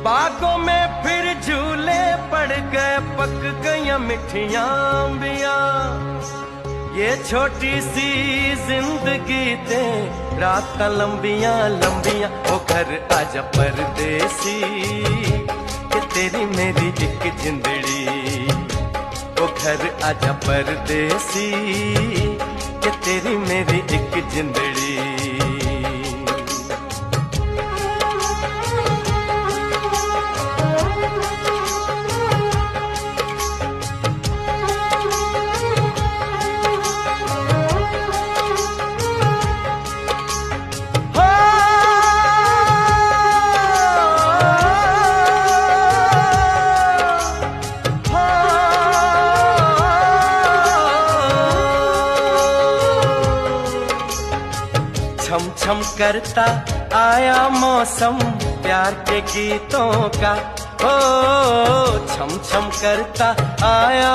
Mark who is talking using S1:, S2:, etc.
S1: बागों में फिर झूले पड़ गए, पक गई मिठिया बिया। ये छोटी सी ज़िंदगी ते रात लंबिया लंबिया ओ घर आजा परदेसी। कि तेरी मेरी एक जिंदड़ी ओ घर आजा परदेसी। कि तेरी मेरी एक जिंदड़ी। छम छम करता आया मौसम प्यार के गीतों का। ओ छम छम करता आया